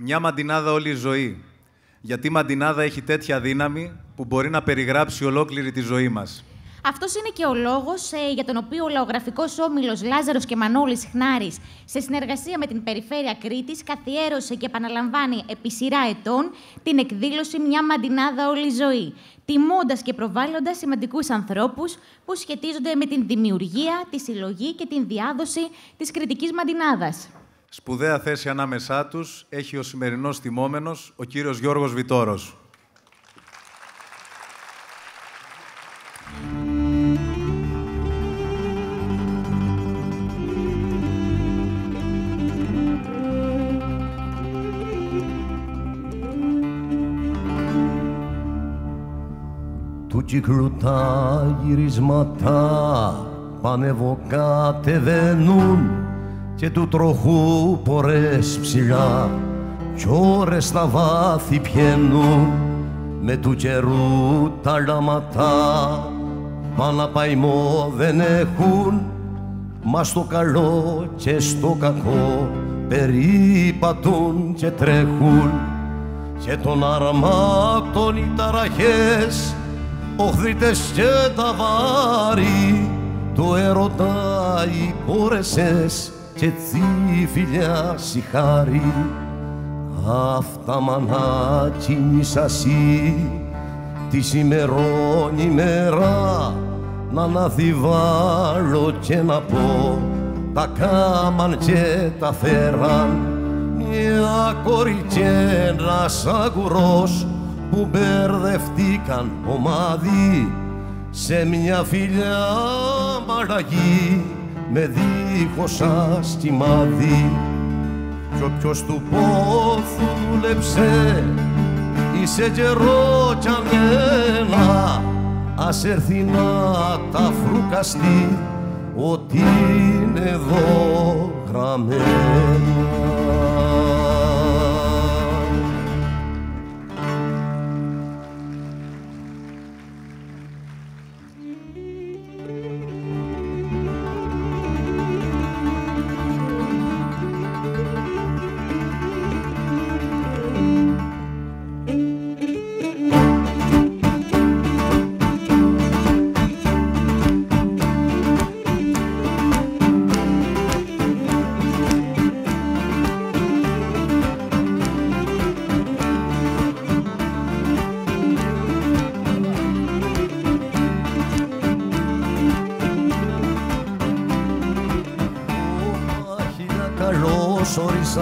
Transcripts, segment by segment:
Μια μαντινάδα όλη η ζωή. Γιατί η μαντινάδα έχει τέτοια δύναμη που μπορεί να περιγράψει ολόκληρη τη ζωή μας. Αυτός είναι και ο λόγος ε, για τον οποίο ο λαογραφικός όμιλος Λάζαρος και Μανώλης Χνάρης, σε συνεργασία με την Περιφέρεια Κρήτης, καθιέρωσε και επαναλαμβάνει επί σειρά ετών την εκδήλωση Μια Μαντινάδα Όλη Ζωή, τιμώντας και προβάλλοντας σημαντικούς ανθρώπους που σχετίζονται με την δημιουργία, τη συλλογή και την διάδοση της κριτικής μαντινάδας. Σπουδαία θέση ανάμεσά τους έχει ο σημερινός τιμόμενος, ο κύριος Γιώργος Βιτόρος. Του κύκλου τα γυρίσματα πανεβοκατεβαίνουν και του τροχού πορές ψηλά κι ώρες στα βάθη πιένουν. Με του καιρού τα λαματά μα παϊμό δεν έχουν. Μα στο καλό και στο κακό περίπατουν και τρέχουν. Και των αρμάτων οι ταραχές οχδρίτες και τα βάρη το έρωτα οι πόρεσες και τσι φιλιά σιχάρι. Αυτά μανάκι νησασί τη ημερών ημέρα να αναθιβάλλω και να πω τα κάμαν και τα φέραν μια κόρη και ένας αγουρός που μπερδευτήκαν ομάδι. Σε μια φιλιά μαραγή με δίχως αστιμάδι κι όποιος του πόθου δούλεψε είσαι καιρό κι αμένα ας έρθει να τα φρουκαστεί ότι είναι εδώ γραμμένα.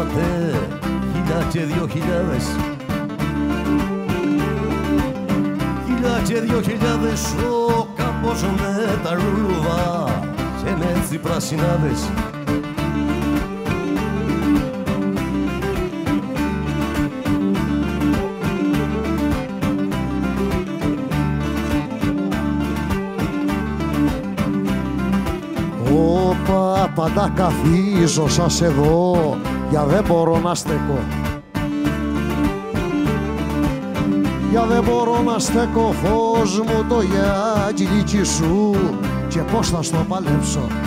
Ορίσατε χίλια και δύο χιλιάδες Χίλια και δύο χιλιάδες ο κάμπος με τα λουλούδα και με τις πρασινάδες. Όπα, πάντα καθίζω σας εδώ, για δεν μπορώ να στέκω. Για δεν μπορώ να στέκω φως μου το γυαλίκι σου και πώς θα στο παλέψω.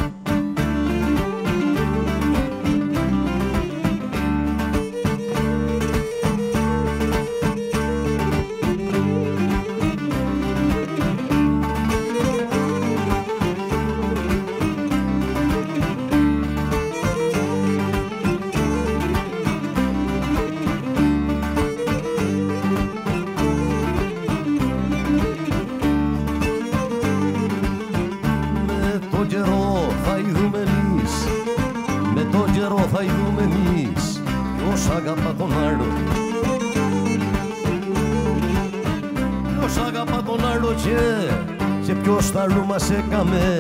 Gamel.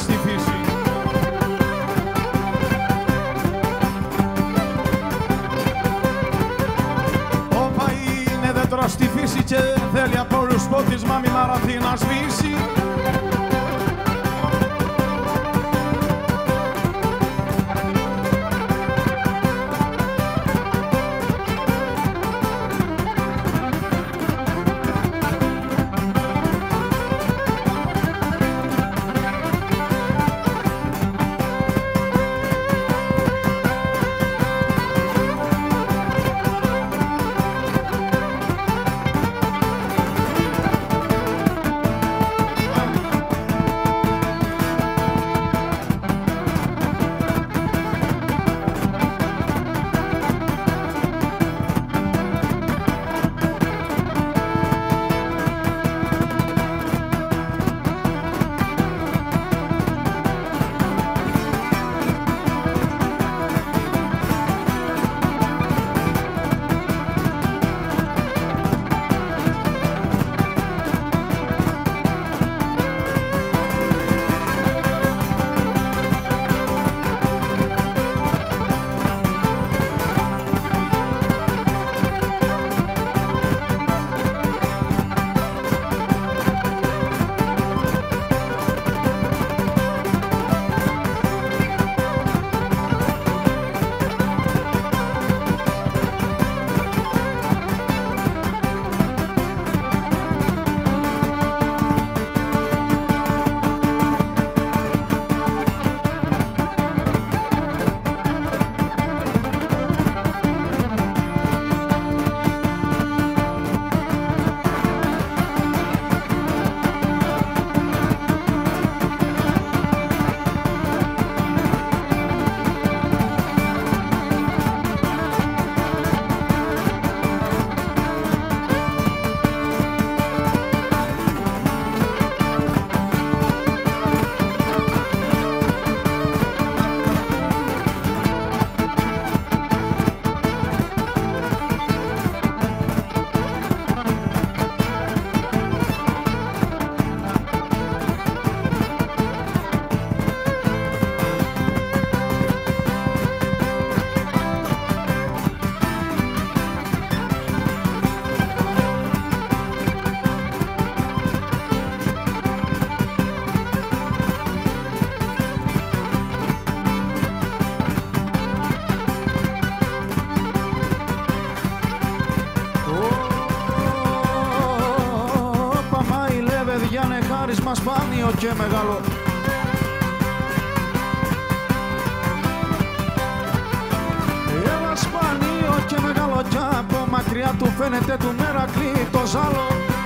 Στη φύση. Όπα είναι δέντρο στη φύση και θέλει από όλους πότισμα μη μαραθεί να σβήσει. μας σπάνιο και μεγάλο. Έλα σπάνιο και μεγάλο κι από μακριά του φαίνεται του Μερακλή το ζάλο.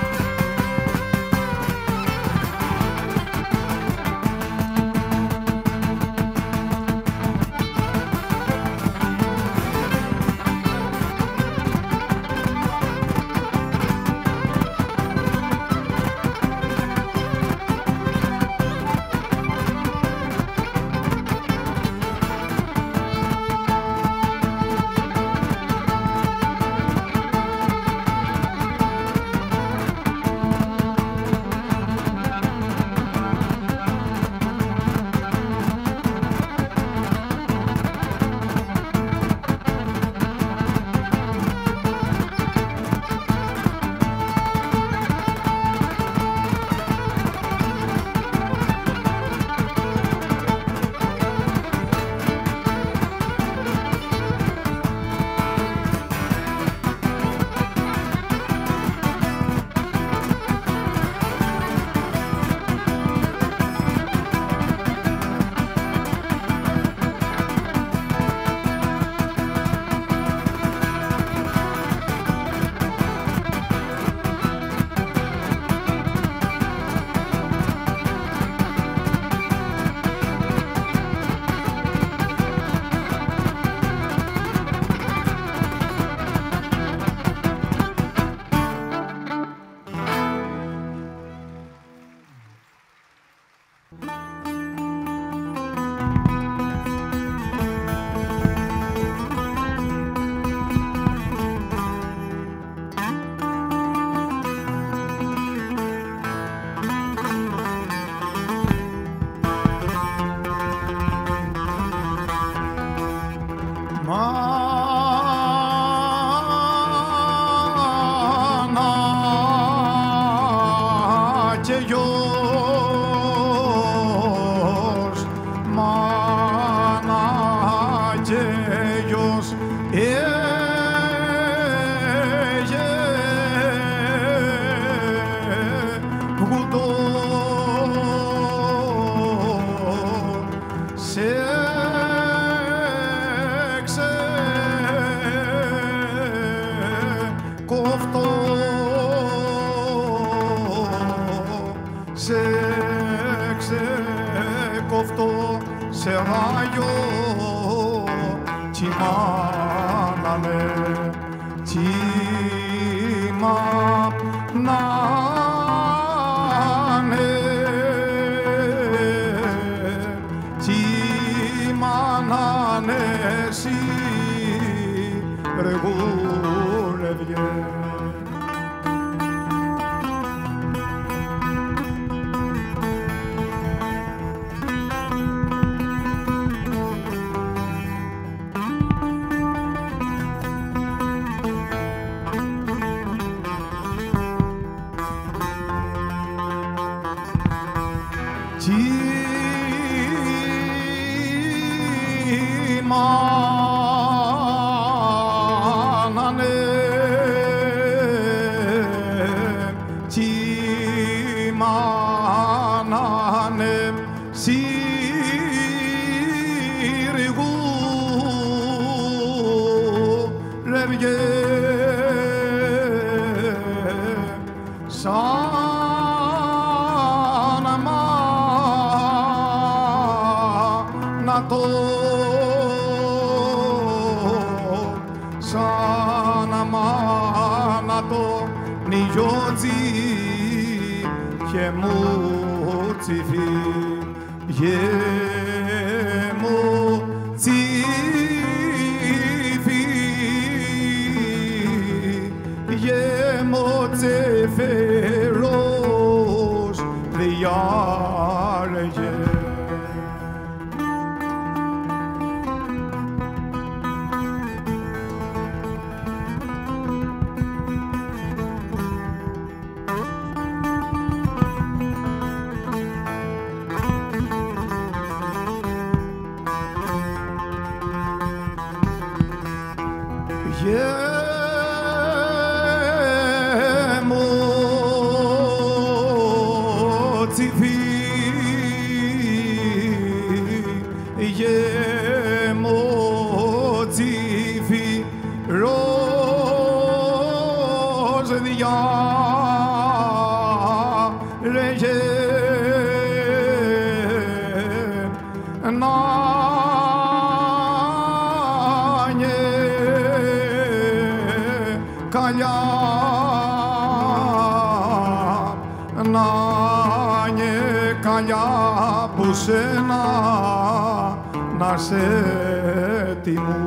Να σε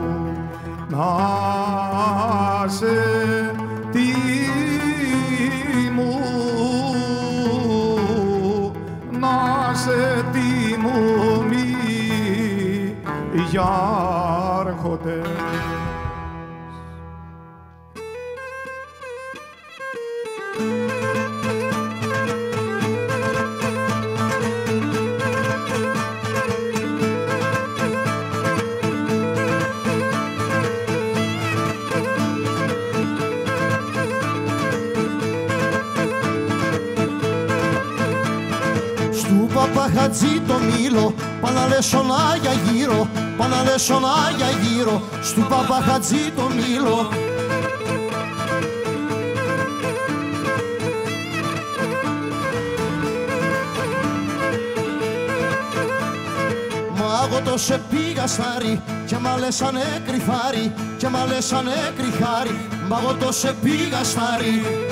παπαχατζή το μήλο. Μα εγώ το σε πήγα στάρι και μ' αλέσανε κρυφάρι και μ' αλέσανε κρυχάρι Μα εγώ το σε πήγα στάρι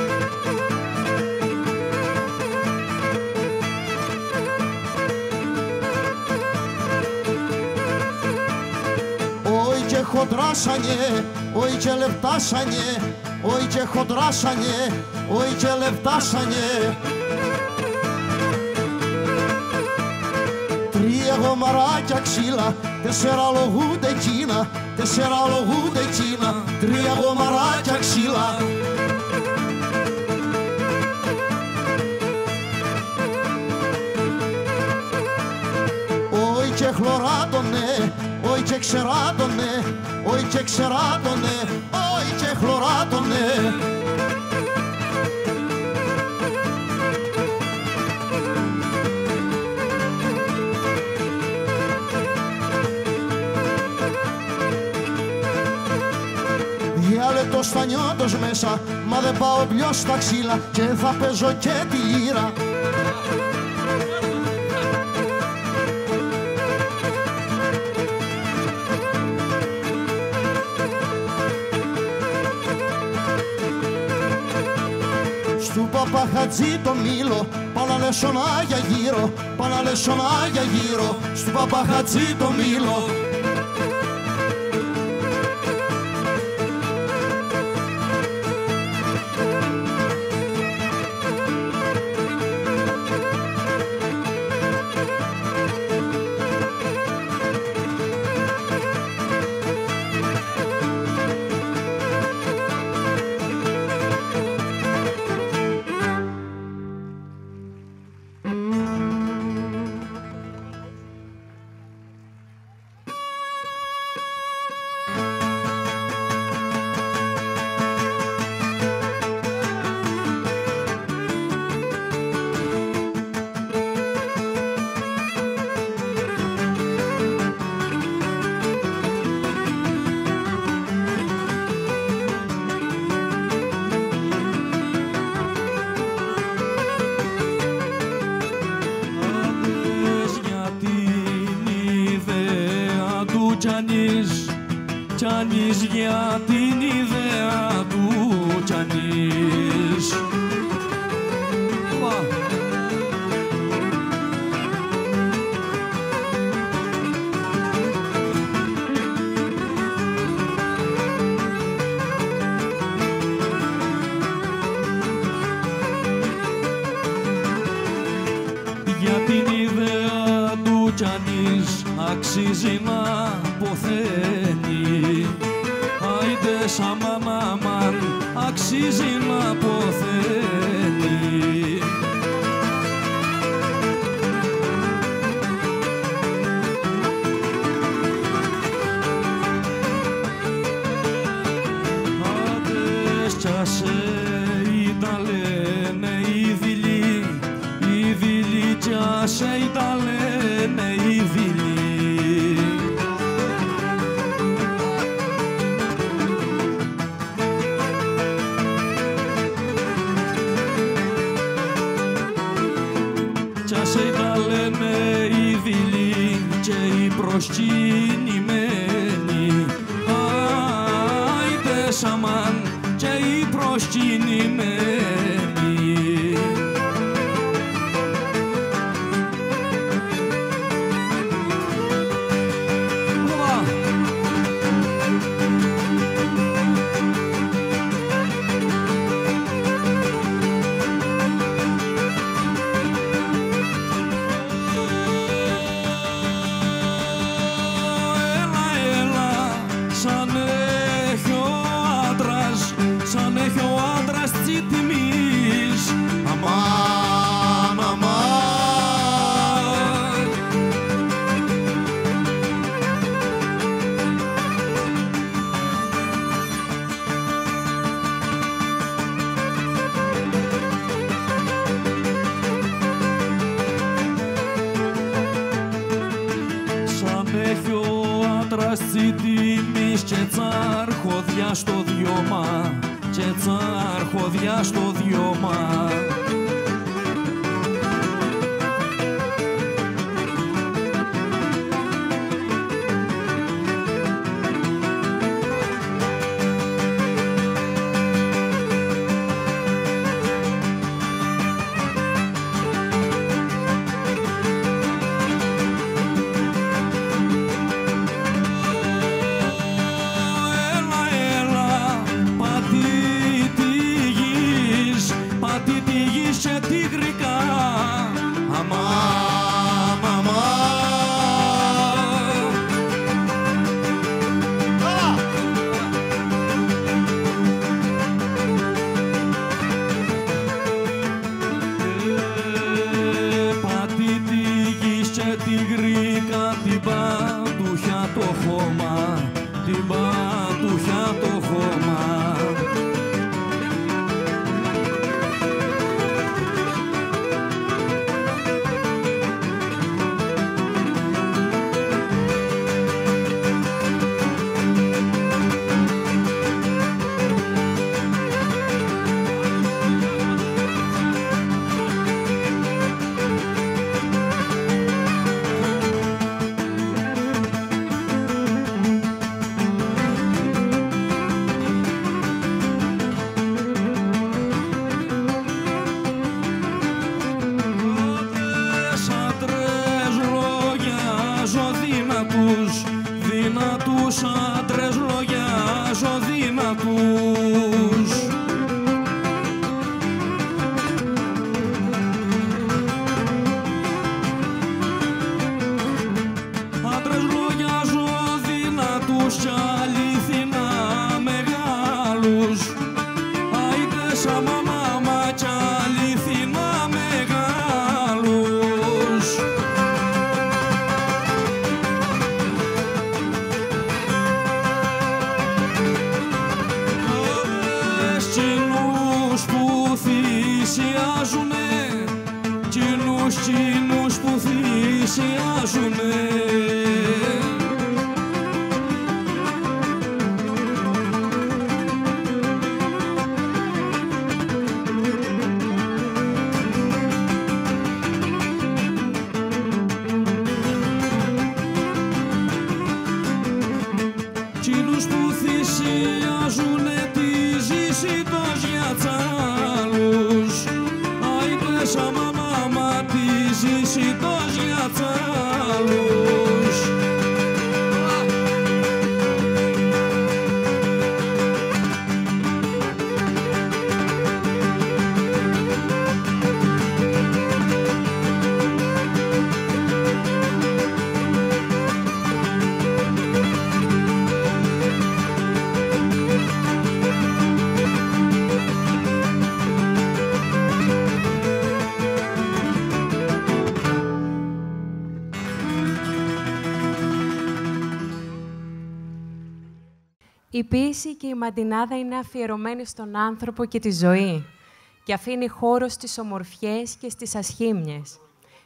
Όι και χοντράσανε, όι και λεπτάσανε, όι και χοντράσανε, όι και λεπτάσανε. Τρία γομαράκια ξύλα, τέσσερα λογούνται εκείνα, τέσσερα λογούνται εκείνα, τρία γομαράκια ξύλα. Όι και χλωράτωνε, όι και ξεράτωνε, όι και ξεράτωνε, όι και χλωράτωνε. Διάλετο στα νιώτος μέσα, μα δεν πάω πιο στα ξύλα και θα παίζω και τη λύρα. Στου παπαχατζή το μήλο, παναλεσονά για γύρω, παναλεσονά για γύρω, στου παπαχατζή το μήλο. Η ποίηση και η μαντινάδα είναι αφιερωμένη στον άνθρωπο και τη ζωή και αφήνει χώρο στις ομορφιές και στις ασχήμιες.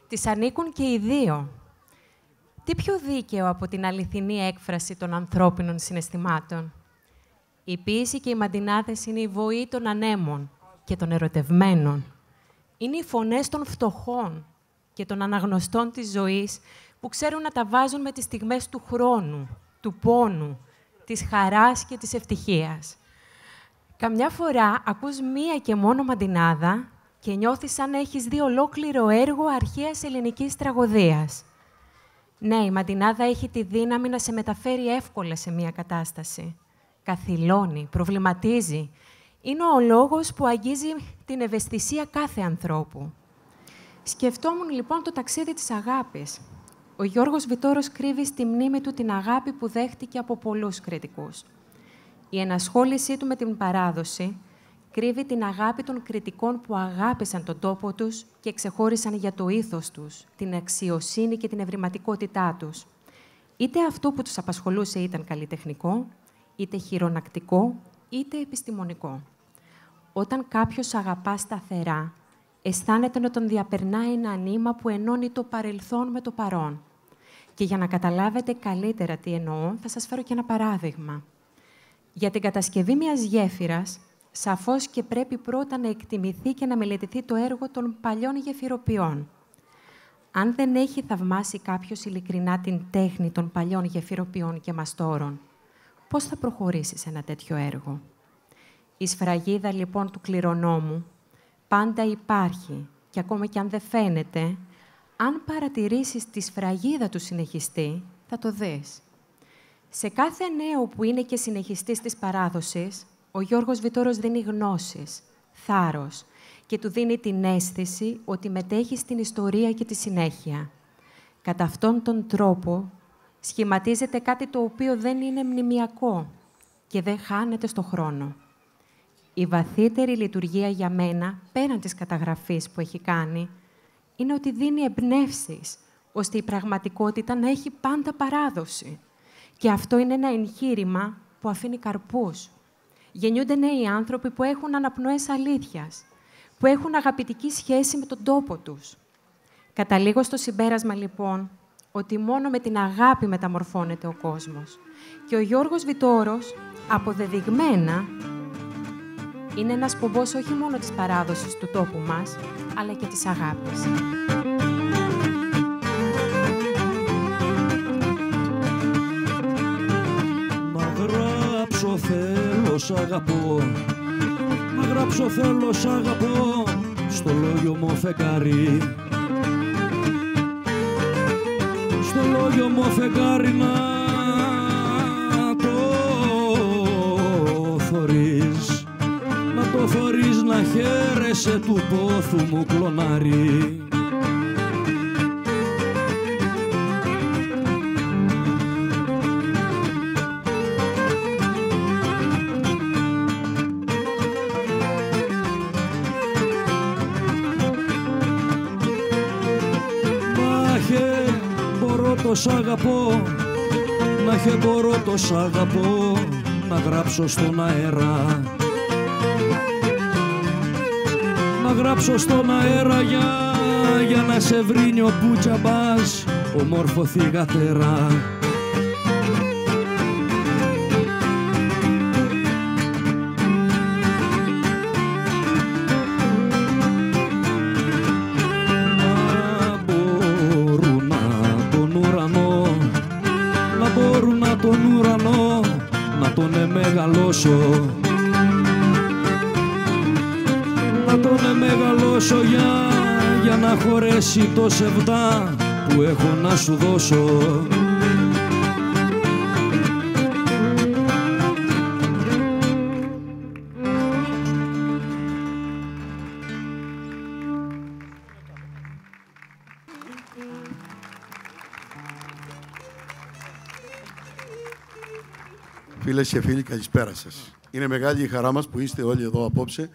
Τις ανήκουν και οι δύο. Τι πιο δίκαιο από την αληθινή έκφραση των ανθρώπινων συναισθημάτων; Η ποίηση και οι μαντινάδες είναι η βοή των ανέμων και των ερωτευμένων. Είναι οι φωνές των φτωχών και των αναγνωστών της ζωής που ξέρουν να τα βάζουν με τις στιγμές του χρόνου, του πόνου, της χαράς και της ευτυχίας. Καμιά φορά ακούς μία και μόνο μαντινάδα και νιώθεις σαν να έχεις δει ολόκληρο έργο αρχαίας ελληνικής τραγωδίας. Ναι, η μαντινάδα έχει τη δύναμη να σε μεταφέρει εύκολα σε μία κατάσταση. Καθυλώνει, προβληματίζει. Είναι ο λόγος που αγγίζει την ευαισθησία κάθε ανθρώπου. Σκεφτόμουν λοιπόν το ταξίδι της αγάπης. Ο Γιώργος Βιτόρος κρύβει στη μνήμη του την αγάπη που δέχτηκε από πολλούς κριτικούς. Η ενασχόλησή του με την παράδοση κρύβει την αγάπη των κριτικών που αγάπησαν τον τόπο τους και ξεχώρισαν για το ήθος τους, την αξιοσύνη και την ευρηματικότητά τους. Είτε αυτό που τους απασχολούσε ήταν καλλιτεχνικό, είτε χειρονακτικό, είτε επιστημονικό. Όταν κάποιος αγαπά σταθερά, αισθάνεται να τον διαπερνάει ένα νήμα που ενώνει το παρελθόν με το παρόν. Και για να καταλάβετε καλύτερα τι εννοώ, θα σας φέρω και ένα παράδειγμα. Για την κατασκευή μιας γέφυρας, σαφώς και πρέπει πρώτα να εκτιμηθεί και να μελετηθεί το έργο των παλιών γεφυροποιών. Αν δεν έχει θαυμάσει κάποιος ειλικρινά την τέχνη των παλιών γεφυροποιών και μαστόρων, πώς θα προχωρήσει σε ένα τέτοιο έργο; Η σφραγίδα λοιπόν του κληρονόμου πάντα υπάρχει και ακόμα και αν δεν φαίνεται, αν παρατηρήσεις τη σφραγίδα του συνεχιστή, θα το δεις. Σε κάθε νέο που είναι και συνεχιστής της παράδοσης, ο Γιώργος Βιτόρος δίνει γνώσεις, θάρρος και του δίνει την αίσθηση ότι μετέχει στην ιστορία και τη συνέχεια. Κατά αυτόν τον τρόπο σχηματίζεται κάτι το οποίο δεν είναι μνημιακό και δεν χάνεται στο χρόνο. Η βαθύτερη λειτουργία για μένα, πέραν της καταγραφής που έχει κάνει, είναι ότι δίνει εμπνεύσεις ώστε η πραγματικότητα να έχει πάντα παράδοση. Και αυτό είναι ένα εγχείρημα που αφήνει καρπούς. Γεννιούνται νέοι άνθρωποι που έχουν αναπνοές αλήθειας, που έχουν αγαπητική σχέση με τον τόπο τους. Καταλήγω στο συμπέρασμα, λοιπόν, ότι μόνο με την αγάπη μεταμορφώνεται ο κόσμος. Και ο Γιώργος Βιτόρος, αποδεδειγμένα, είναι ένας πομπός όχι μόνο της παράδοσης του τόπου μας, αλλά και της αγάπης. Να γράψω θέλω σ' αγαπώ Να γράψω θέλω σ' αγαπώ Στο λόγιο μου φεγγάρι Στο λόγιο μου φεγγάρι να το θωρείς Να το θωρείς να χαίρεσαι του πόθου μου κλονάρι. Να χε μπορώ το σ' αγαπώ. Να χε μπορώ το σ' αγαπώ. Να γράψω στον αέρα γράψω στον αέρα για, για να σε βρίνει ο μπας Ομόρφο θυγατέρα να μπορούν να τον ουρανό να μπορούν να τον ουρανό να τον εμεγαλώσω εμεγαλώσω για, για να χωρέσει το σεβδά που έχω να σου δώσω Φίλες και φίλοι, καλησπέρα σας. Είναι μεγάλη η χαρά μας που είστε όλοι εδώ απόψε.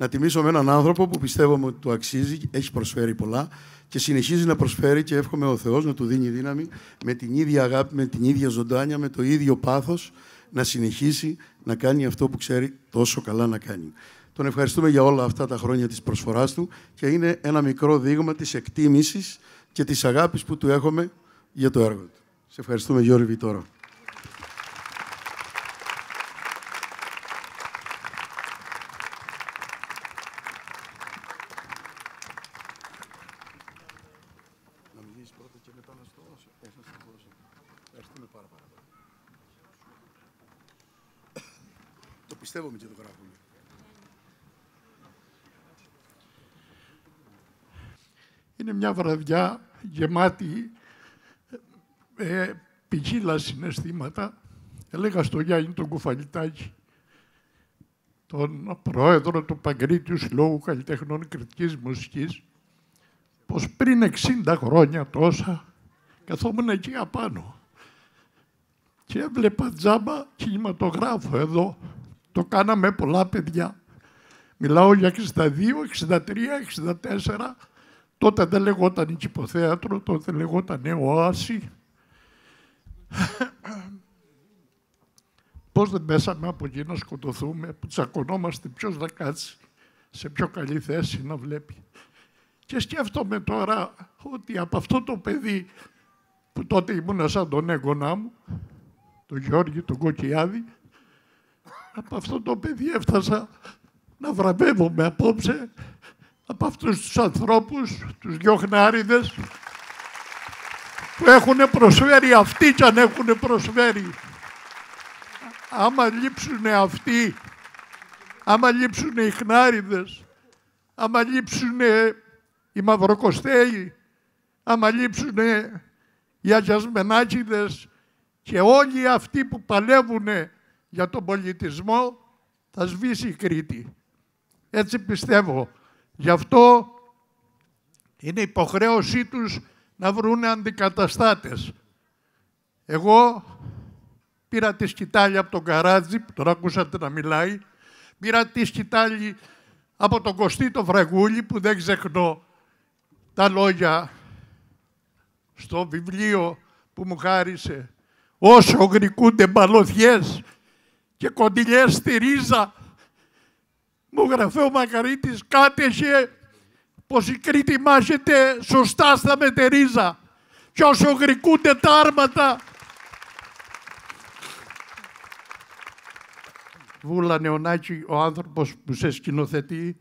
Να τιμήσω με έναν άνθρωπο που πιστεύω ότι του αξίζει, έχει προσφέρει πολλά και συνεχίζει να προσφέρει και εύχομαι ο Θεός να του δίνει δύναμη με την ίδια αγάπη, με την ίδια ζωντάνια, με το ίδιο πάθος να συνεχίσει να κάνει αυτό που ξέρει τόσο καλά να κάνει. Τον ευχαριστούμε για όλα αυτά τα χρόνια της προσφοράς του και είναι ένα μικρό δείγμα της εκτίμησης και της αγάπης που του έχουμε για το έργο του. Σε ευχαριστούμε Γιώργη Βιτόρα. Να μιλήσεις πρώτα και μετά να στο δώσω. Ε, θα στο δώσω. Ευχαριστούμε πάρα, πάρα πολύ. Το πιστεύουμε και το γράφουμε. Είναι μια βραδιά γεμάτη ε, ποικίλα συναισθήματα. Έλεγα στο Γιάννη τον Κουφαλιτάκη, τον πρόεδρο του Παγκρίτιου Συλλόγου Καλλιτεχνών Κριτικής Μουσικής, πως πριν 60 χρόνια τόσα καθόμουν εκεί απάνω και έβλεπα τζάμπα κινηματογράφο εδώ. Το κάναμε πολλά παιδιά. Μιλάω για 62, 63, 64. Τότε δεν λεγόταν οικειποθέατρο, τότε λεγόταν οάση. Πώς δεν πέσαμε από εκεί να σκοτωθούμε, που τσακωνόμαστε ποιος θα κάτσει σε πιο καλή θέση να βλέπει. Και σκέφτομαι τώρα ότι από αυτό το παιδί που τότε ήμουνα σαν τον έγγονά μου, τον Γιώργη, τον Κοκκιάδη, από αυτό το παιδί έφτασα να βραβεύομαι απόψε από αυτούς τους ανθρώπους, τους γιοχνάριδες, που έχουν προσφέρει αυτοί κι αν έχουν προσφέρει. Άμα λείψουν αυτοί, άμα λείψουν οι χνάριδες, άμα λείψουν οι μαυροκοστέοι, άμα λείψουν οι αγιασμενάκιδες και όλοι αυτοί που παλεύουν για τον πολιτισμό, θα σβήσει η Κρήτη. Έτσι πιστεύω. Γι' αυτό είναι υποχρέωσή τους να βρουν αντικαταστάτες. Εγώ πήρα τη σκητάλη από τον Καράτζη, που τον ακούσατε να μιλάει, πήρα τη σκητάλη από τον Κωστή το Βραγούλη, που δεν ξεχνώ τα λόγια στο βιβλίο που μου χάρισε. Όσο γρικούνται μπαλωθιές και κοντιλιές στη ρίζα, μου γραφέ ο Μακαρίτης, κάτεχε πως η Κρήτη μάχεται σωστά στα μετερίζα και όσο γρικούνται τα άρματα Βούλα Νεωνάκη, ο άνθρωπος που σε σκηνοθετεί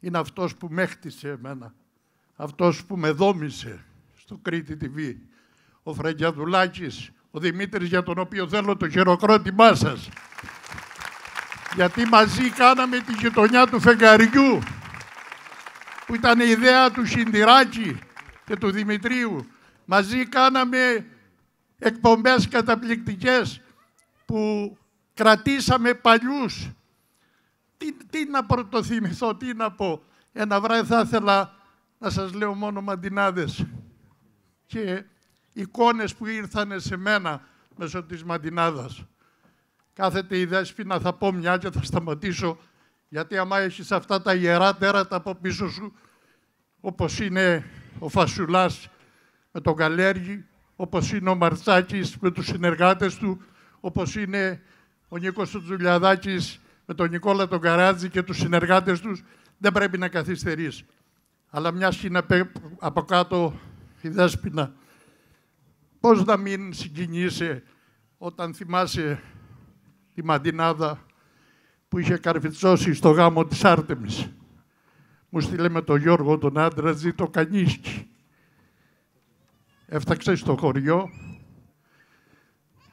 είναι αυτός που με χτίσε εμένα. Αυτός που με δόμησε στο Κρήτη TV. Ο Φραγκιαδουλάκης, ο Δημήτρης για τον οποίο θέλω το χειροκρότημά σας. Γιατί μαζί κάναμε τη γειτονιά του φεγγαριού που ήταν η ιδέα του Συντηράκη και του Δημητρίου. Μαζί κάναμε εκπομπές καταπληκτικές που κρατήσαμε παλιούς. Τι, τι να πρωτοθυμηθώ, τι να πω. Ένα βράδυ θα ήθελα να σας λέω μόνο μαντινάδες και εικόνες που ήρθαν σε μένα μέσω της μαντινάδας. Κάθεται η Δέσποινα, θα πω μια και θα σταματήσω, γιατί άμα έχεις αυτά τα ιερά τέρατα από πίσω σου, όπως είναι ο Φασουλάς με τον Καλέργη, όπως είναι ο Μαρτσάκης με τους συνεργάτες του, όπως είναι ο Νίκος Τζουλιαδάκης με τον Νικόλα τον Καράτζη και τους συνεργάτες τους, δεν πρέπει να καθυστερείς. Αλλά μια είναι από κάτω η Δέσποινα, πώς να μην συγκινήσει όταν θυμάσαι τη Μαντινάδα που είχε καρφιτσώσει στο γάμο της Άρτεμις. Μου στείλε με τον Γιώργο τον άντρα το κανίσκι. Έφταξε στο χωριό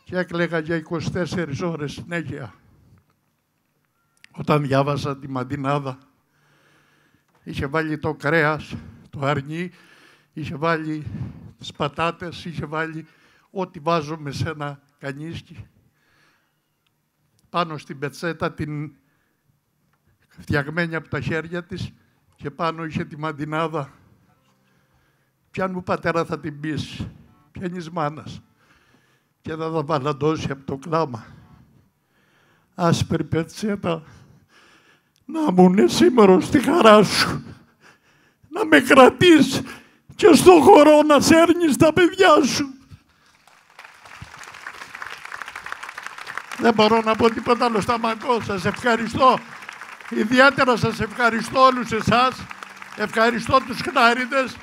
και έκλαιγα για 24 ώρες συνέχεια. Όταν διάβασα τη Μαντινάδα, είχε βάλει το κρέας, το αρνί, είχε βάλει τις πατάτες, είχε βάλει ό,τι βάζουμε σε ένα κανίσκι πάνω στην πετσέτα την φτιαγμένη από τα χέρια της και πάνω είχε τη μαντινάδα. Ποιαν μου πατέρα θα την πεις, ποιανής μάνας; Και θα τα βαλαντώσει από το κλάμα. Άσπρη πετσέτα, να μου είναι σήμερα στη χαρά σου. Να με κρατείς και στο χώρο να σέρνεις τα παιδιά σου. Δεν μπορώ να πω τίποτα άλλο. Σταματώ. Σας ευχαριστώ. Ιδιαίτερα σας ευχαριστώ όλους εσάς. Ευχαριστώ τους χνάριδες.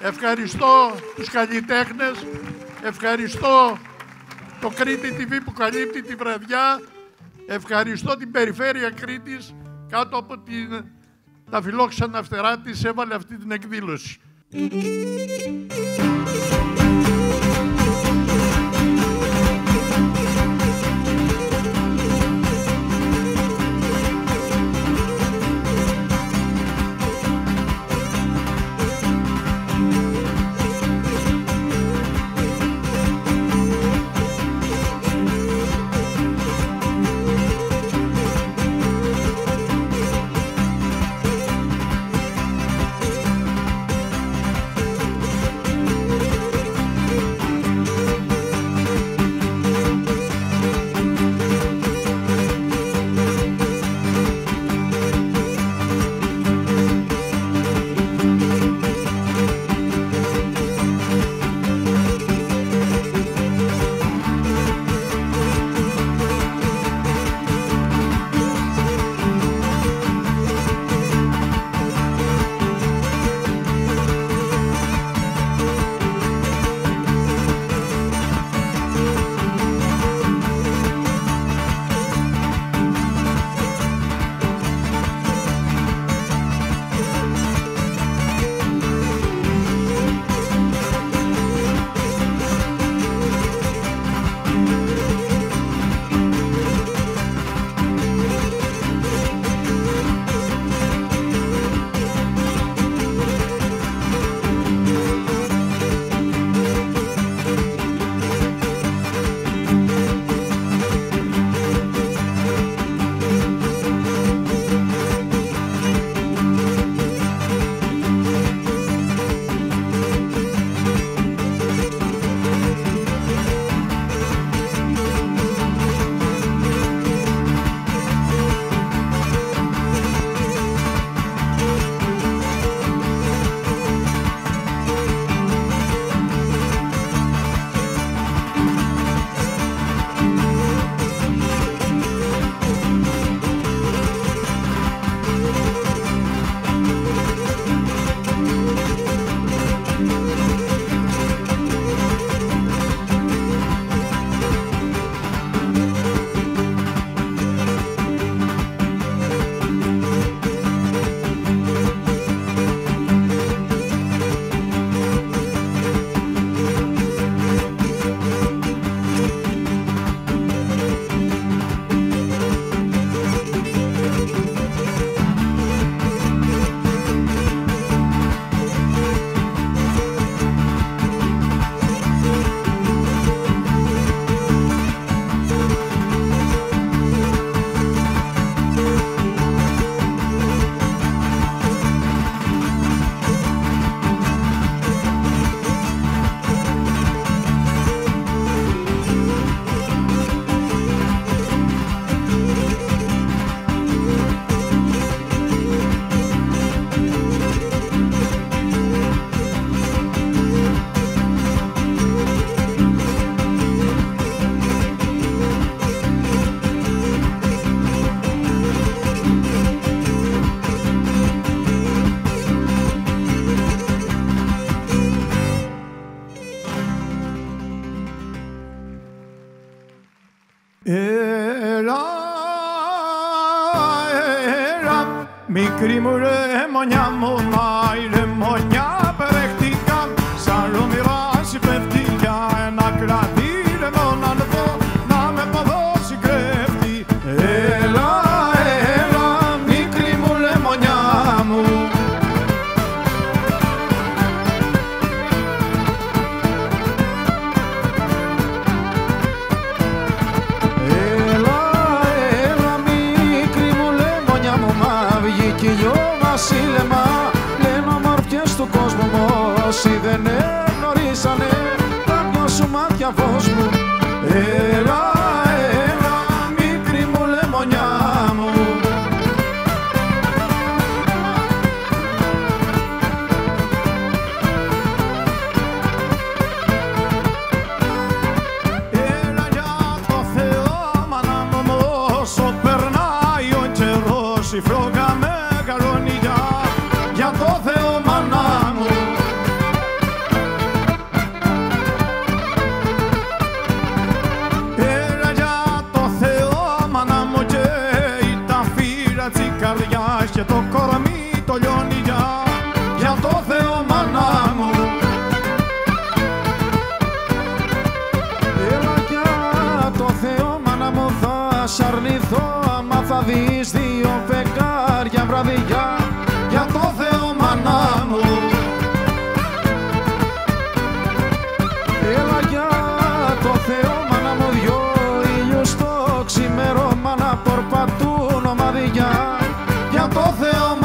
Ευχαριστώ τους καλλιτέχνες. Ευχαριστώ το Κρήτη TV που καλύπτει τη βραδιά. Ευχαριστώ την Περιφέρεια Κρήτης κάτω από την, τα φιλόξενα φτερά της έβαλε αυτή την εκδήλωση. σύννεμα Λένε ομορφιές του κόσμου Όσοι δεν γνωρίσανε Τα δυο σου μάτια φως μου. Ε, δεις δύο φεγγάρια βραδιά για το Θεό μανά μου. Έλα για το Θεό μανά μου δυο ήλιους το ξημερώμα να πορπατούν ομαδιά για το Θεό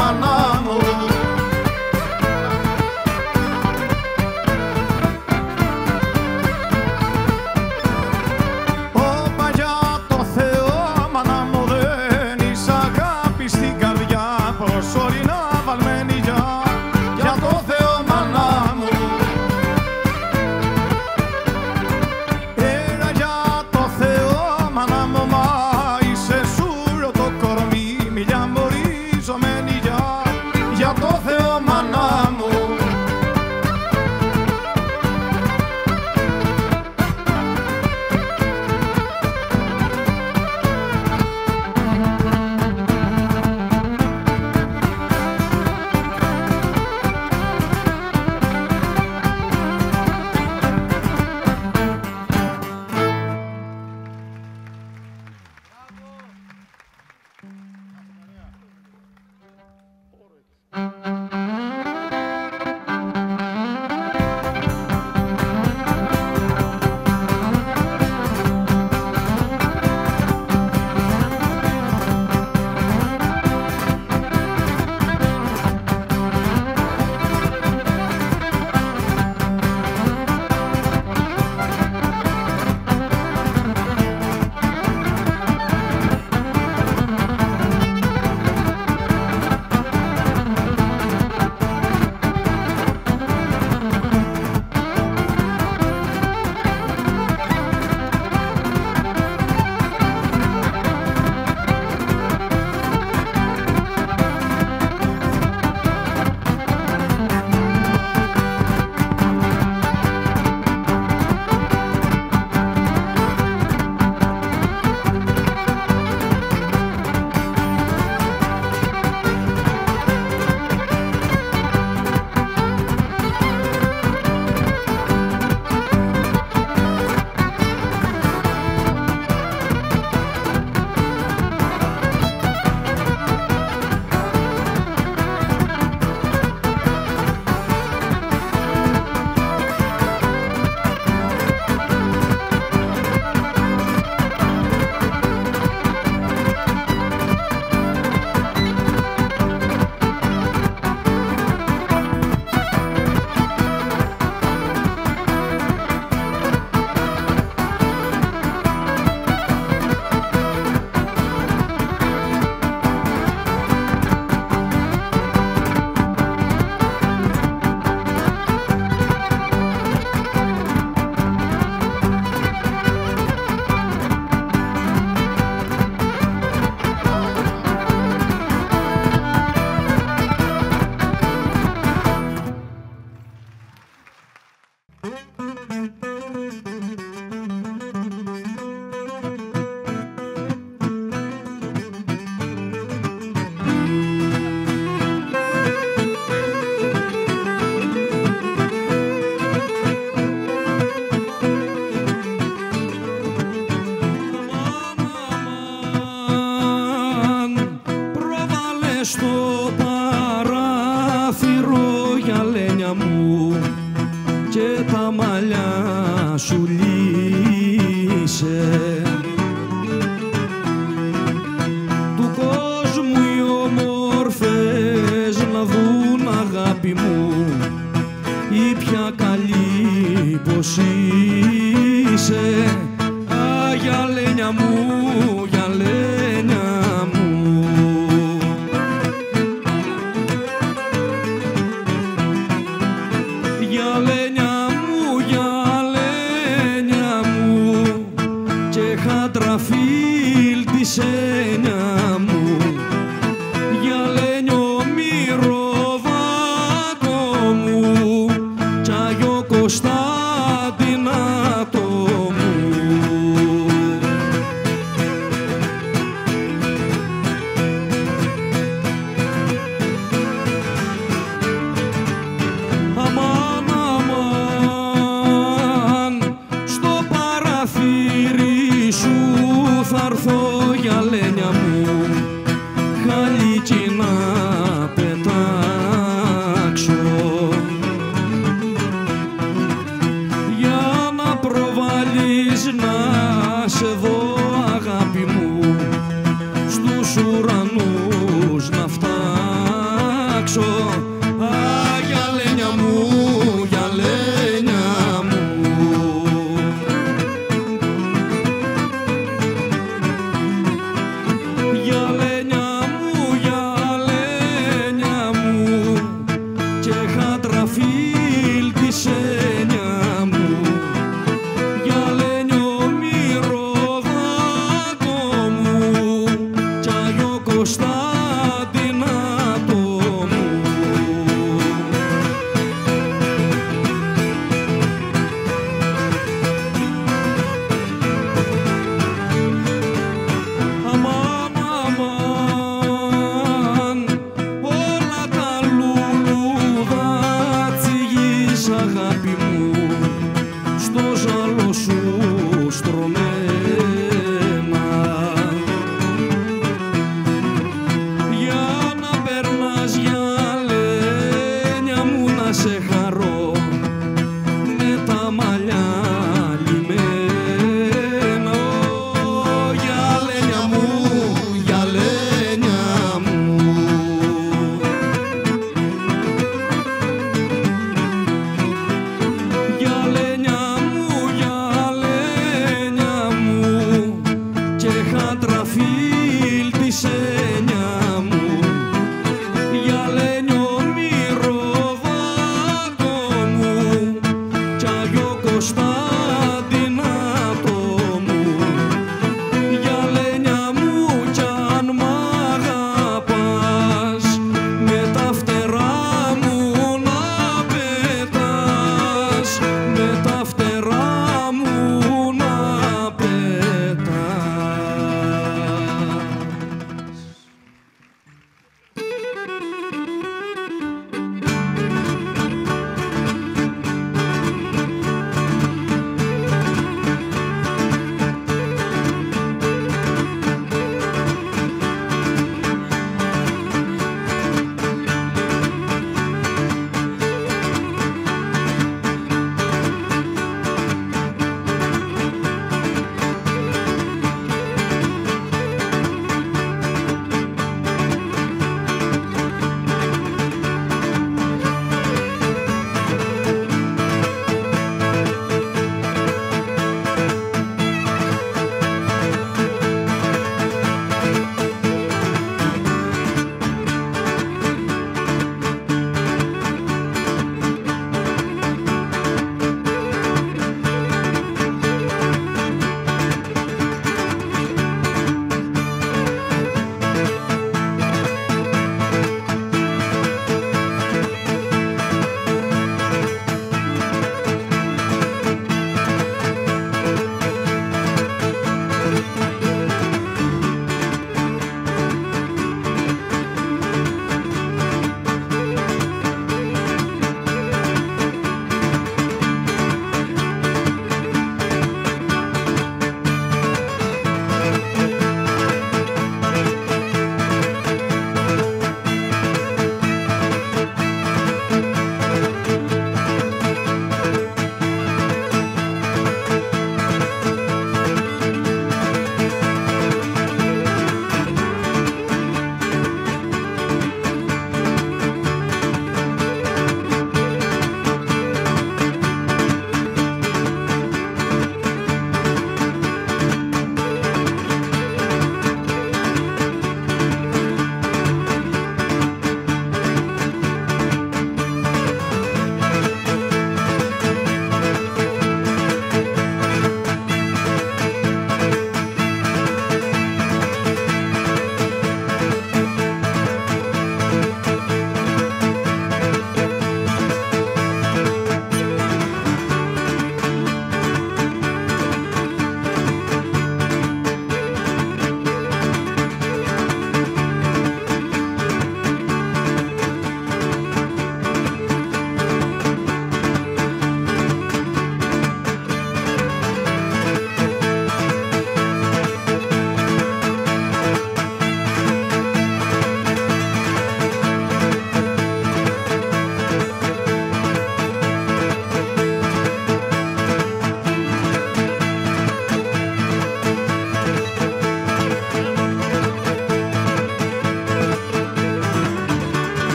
χατραφίλ της έννοια μου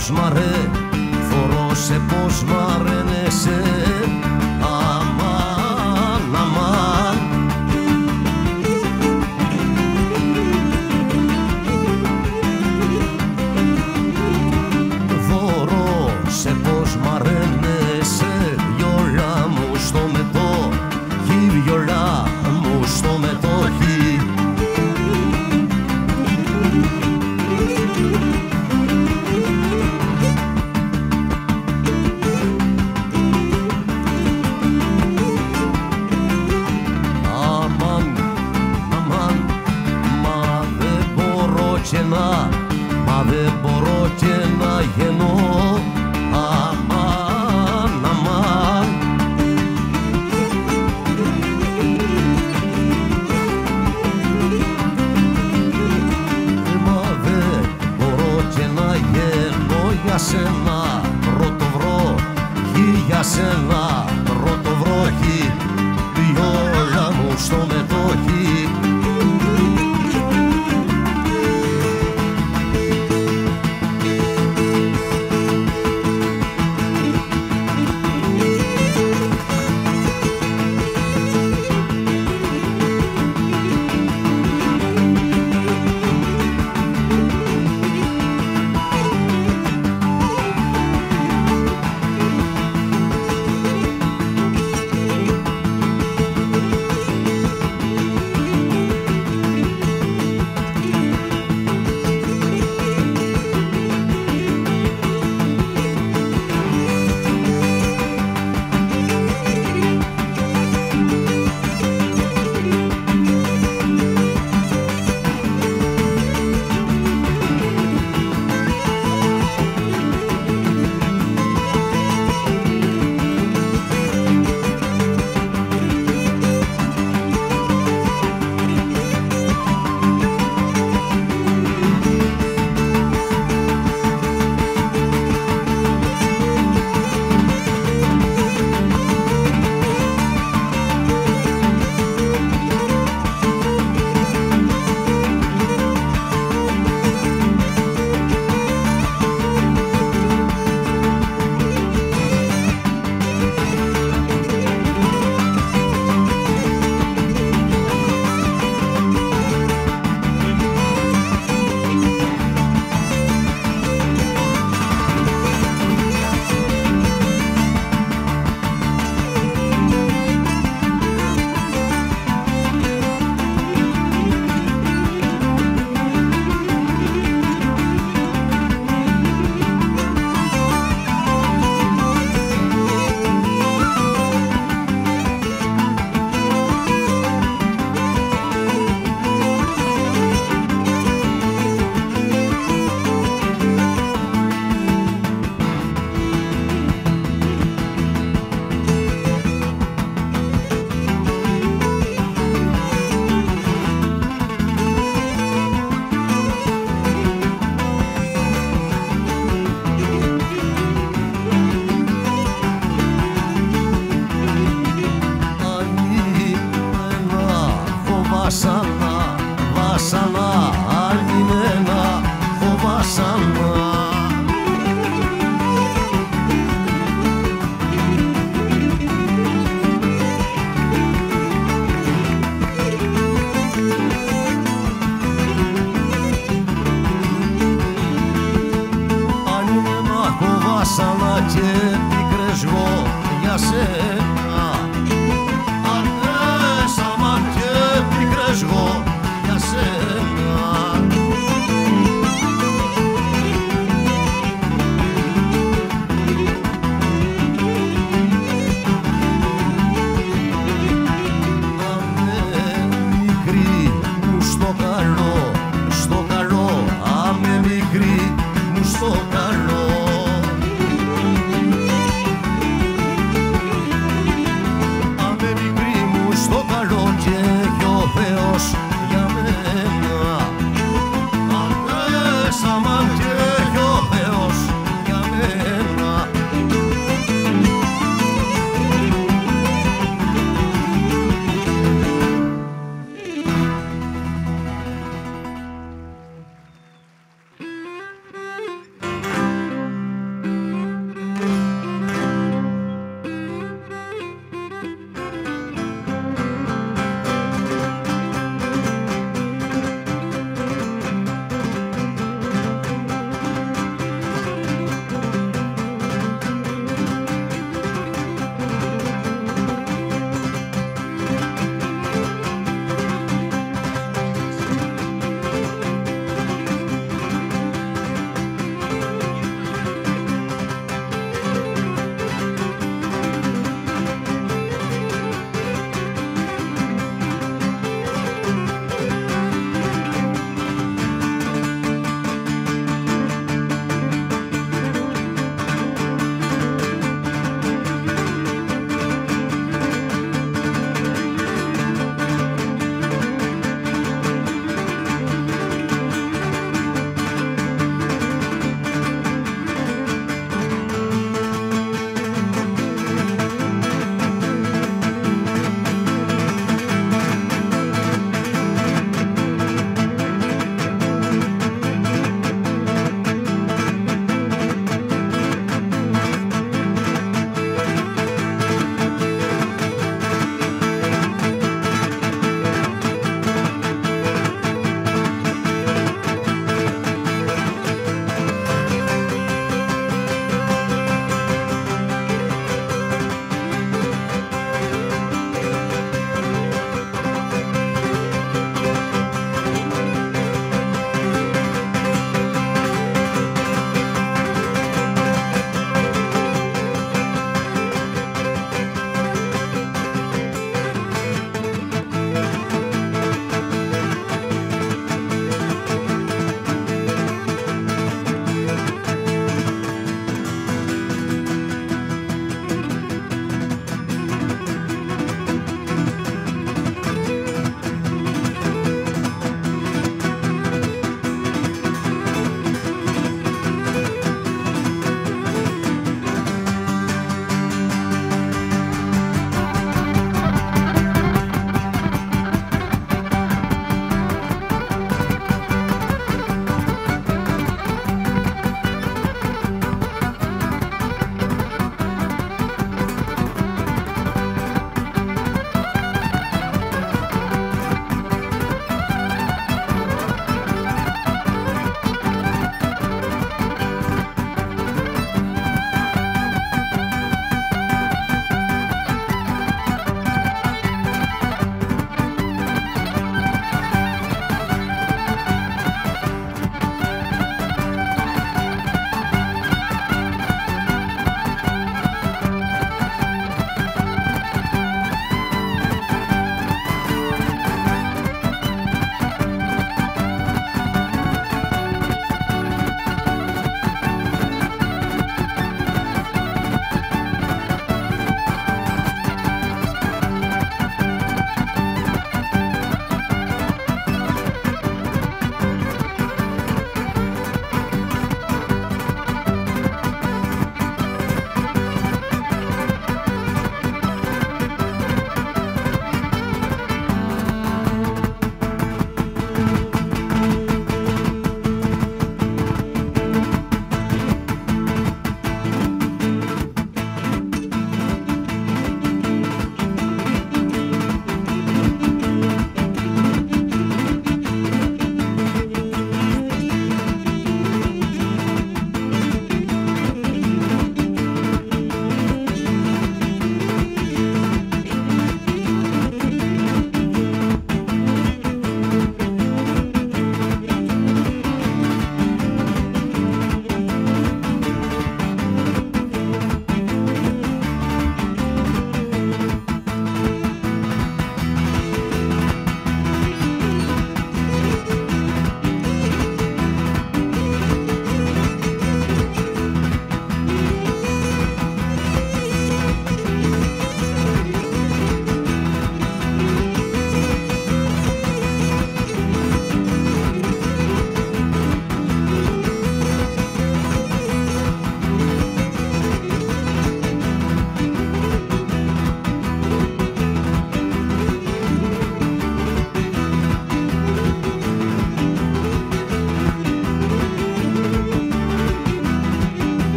πως μ' αρέ, θωρώ σε πως μ' αρένεσαι.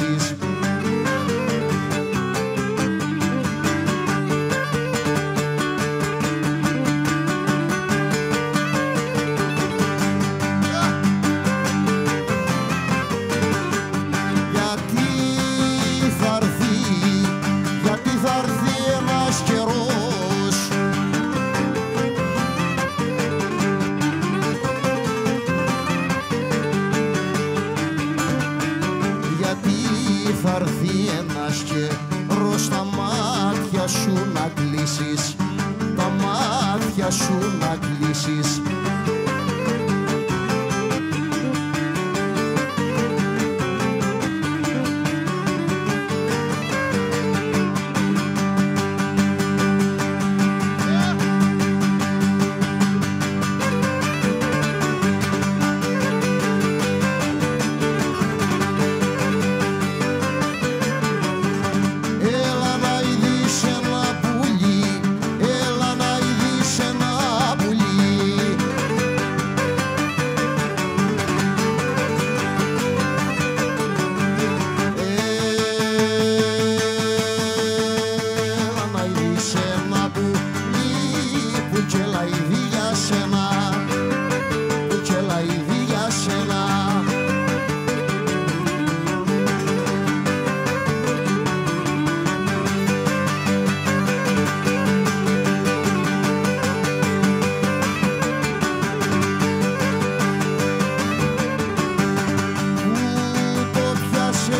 Αν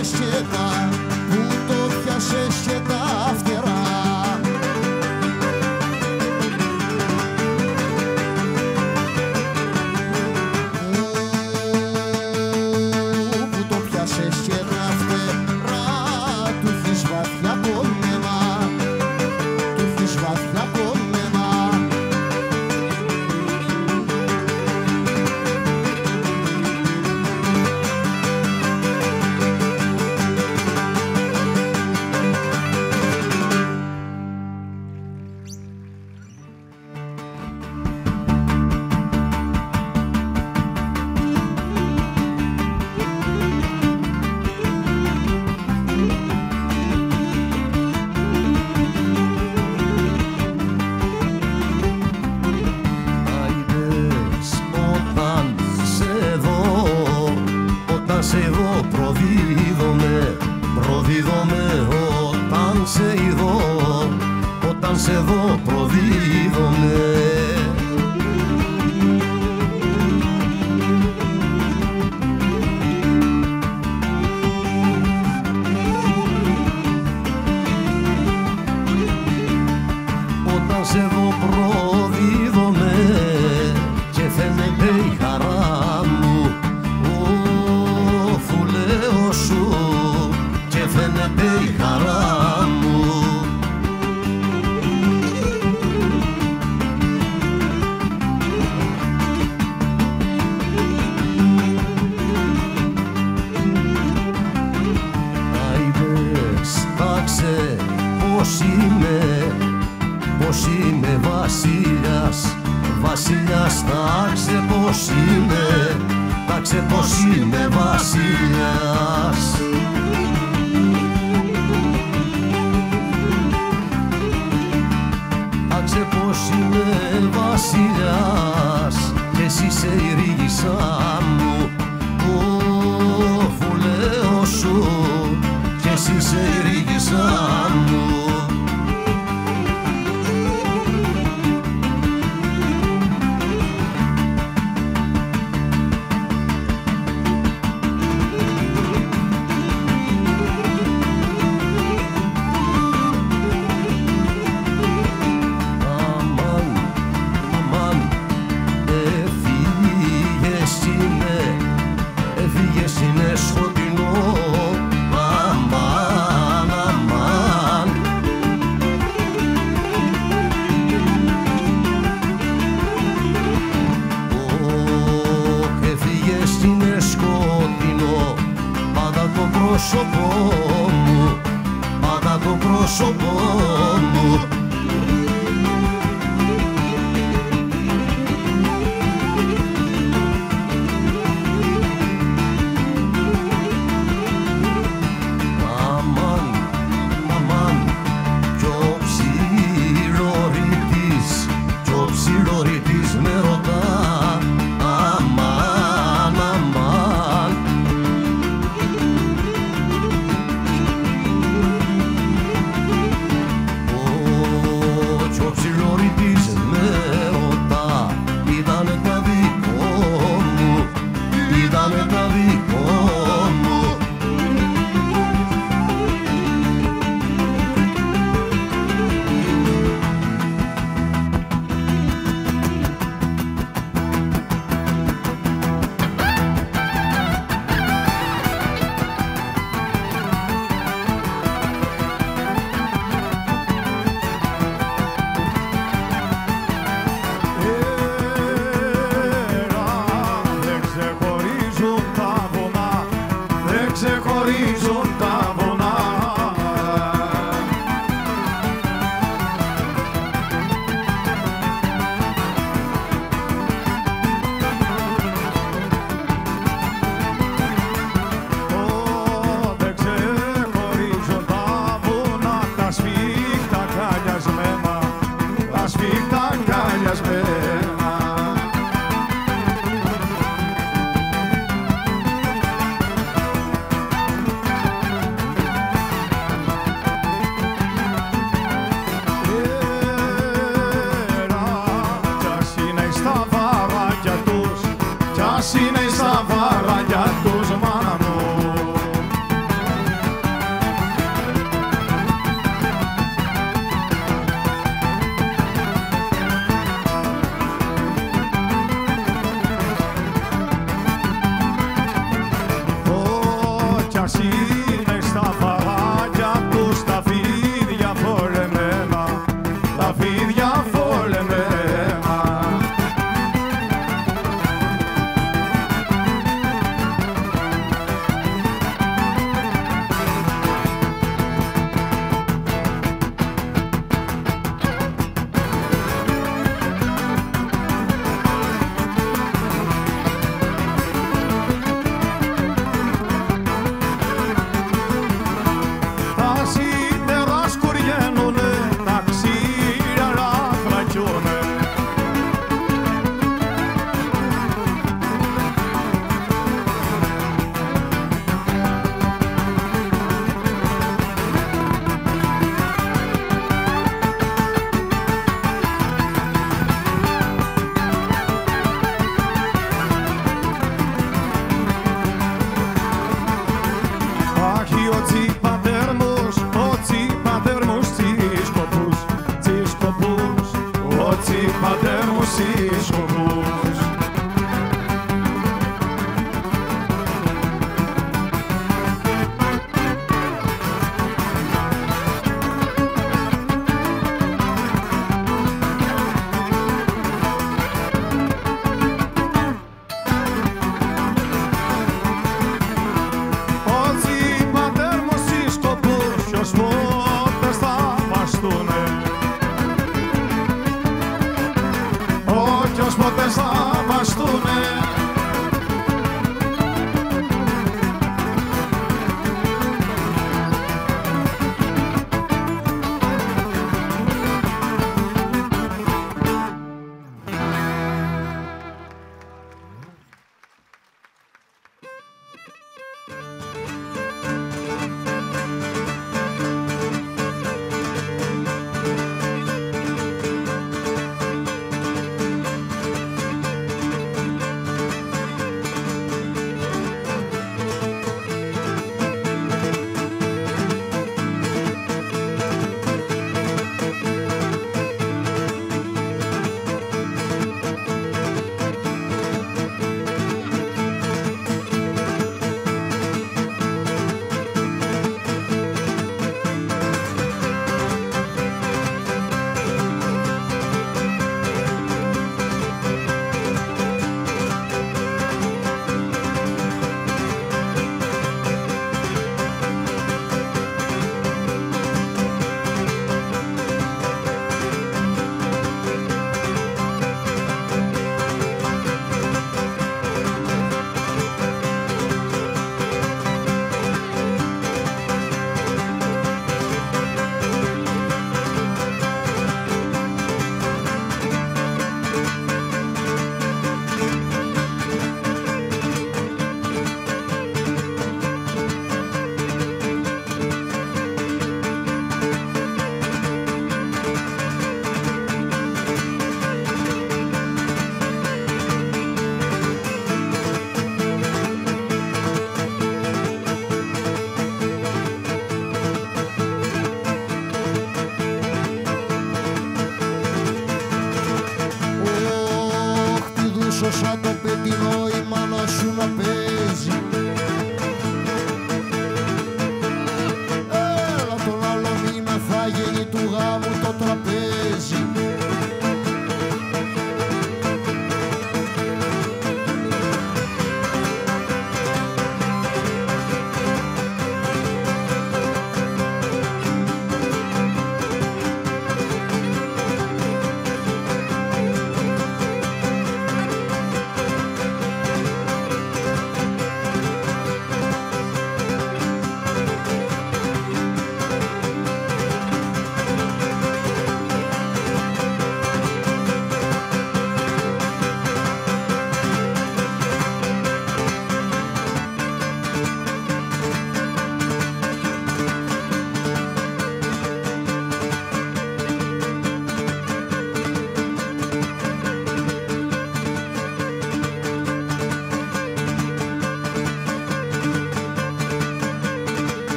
πιάσες και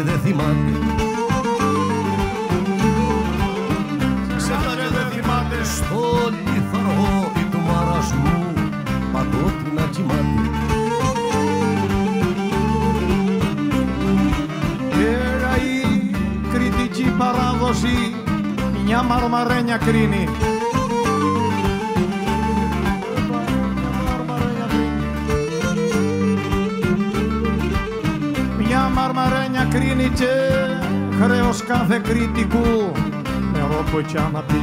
και δεν θυμάται νερό που κι